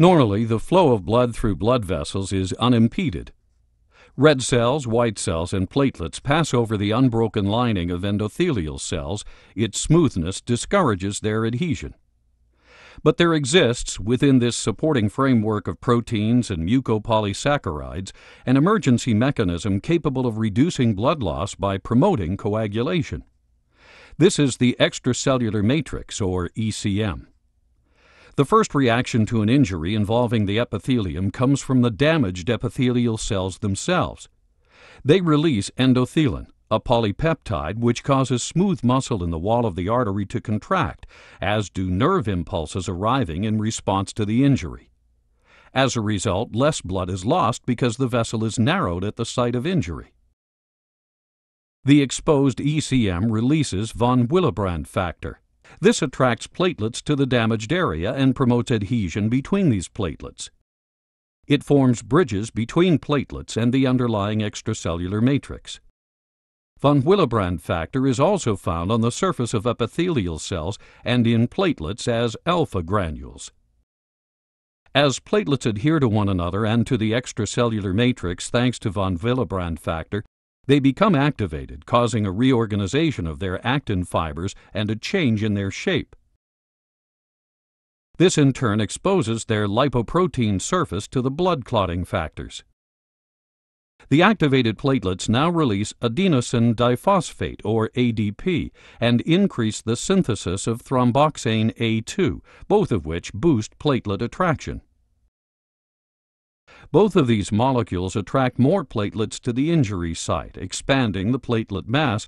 Normally, the flow of blood through blood vessels is unimpeded. Red cells, white cells, and platelets pass over the unbroken lining of endothelial cells. Its smoothness discourages their adhesion. But there exists, within this supporting framework of proteins and mucopolysaccharides, an emergency mechanism capable of reducing blood loss by promoting coagulation. This is the extracellular matrix, or ECM. The first reaction to an injury involving the epithelium comes from the damaged epithelial cells themselves. They release endothelin, a polypeptide which causes smooth muscle in the wall of the artery to contract, as do nerve impulses arriving in response to the injury. As a result, less blood is lost because the vessel is narrowed at the site of injury. The exposed ECM releases von Willebrand factor, this attracts platelets to the damaged area and promotes adhesion between these platelets. It forms bridges between platelets and the underlying extracellular matrix. Von Willebrand factor is also found on the surface of epithelial cells and in platelets as alpha granules. As platelets adhere to one another and to the extracellular matrix thanks to von Willebrand factor, they become activated, causing a reorganization of their actin fibers and a change in their shape. This in turn exposes their lipoprotein surface to the blood clotting factors. The activated platelets now release adenosine diphosphate, or ADP, and increase the synthesis of thromboxane A2, both of which boost platelet attraction. Both of these molecules attract more platelets to the injury site, expanding the platelet mass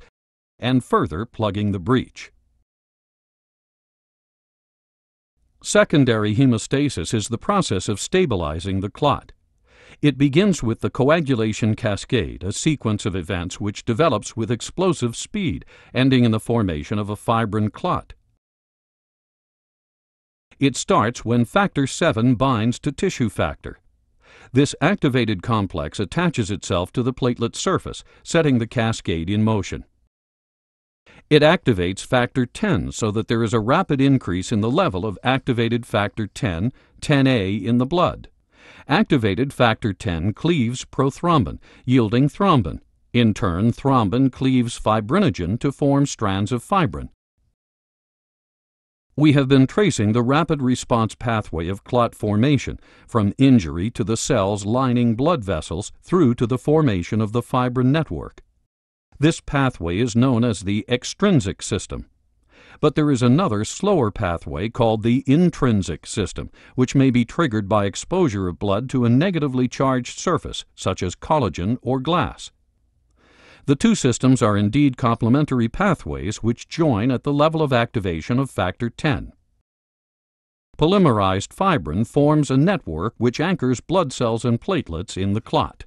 and further plugging the breach. Secondary hemostasis is the process of stabilizing the clot. It begins with the coagulation cascade, a sequence of events which develops with explosive speed, ending in the formation of a fibrin clot. It starts when factor VII binds to tissue factor. This activated complex attaches itself to the platelet surface, setting the cascade in motion. It activates factor 10 so that there is a rapid increase in the level of activated factor 10, 10A in the blood. Activated factor 10 cleaves prothrombin, yielding thrombin. In turn, thrombin cleaves fibrinogen to form strands of fibrin. We have been tracing the rapid response pathway of clot formation, from injury to the cells lining blood vessels through to the formation of the fibrin network. This pathway is known as the extrinsic system. But there is another slower pathway called the intrinsic system, which may be triggered by exposure of blood to a negatively charged surface, such as collagen or glass. The two systems are indeed complementary pathways which join at the level of activation of factor 10. Polymerized fibrin forms a network which anchors blood cells and platelets in the clot.